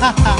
ha ha.